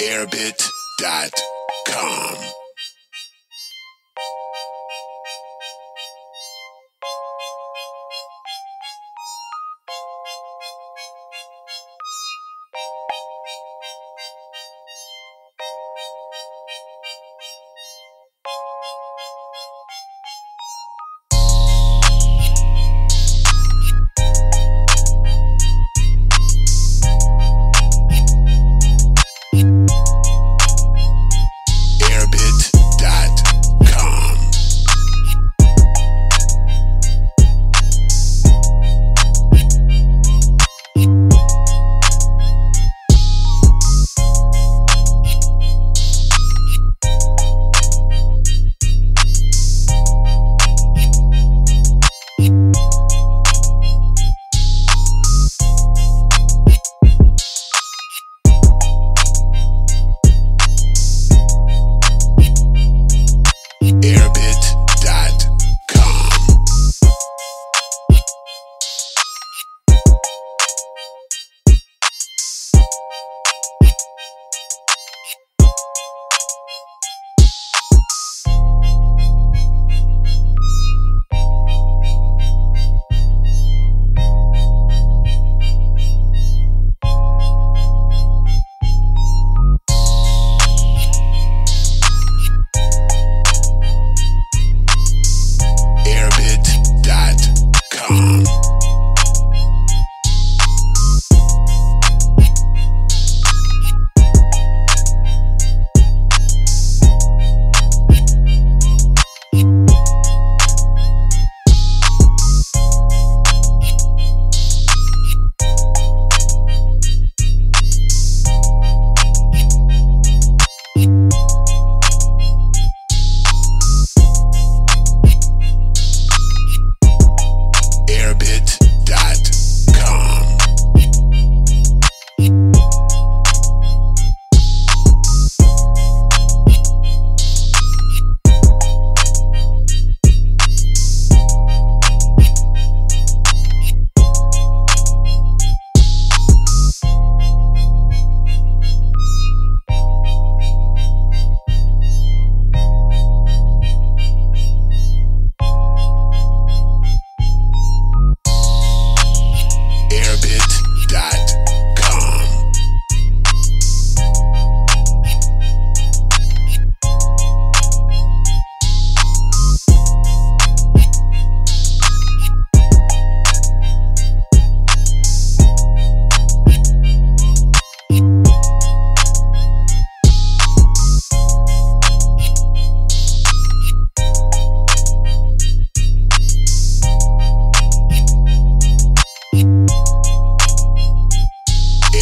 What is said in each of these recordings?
airbit.com.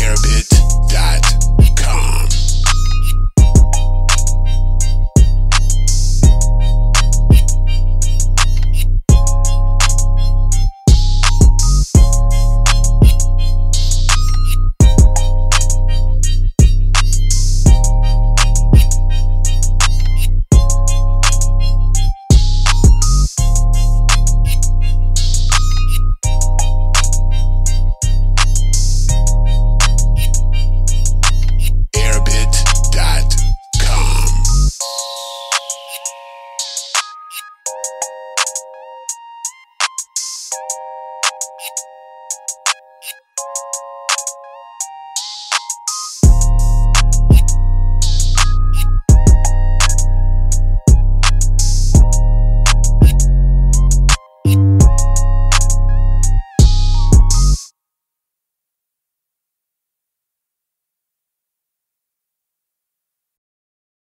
there, bitch. you.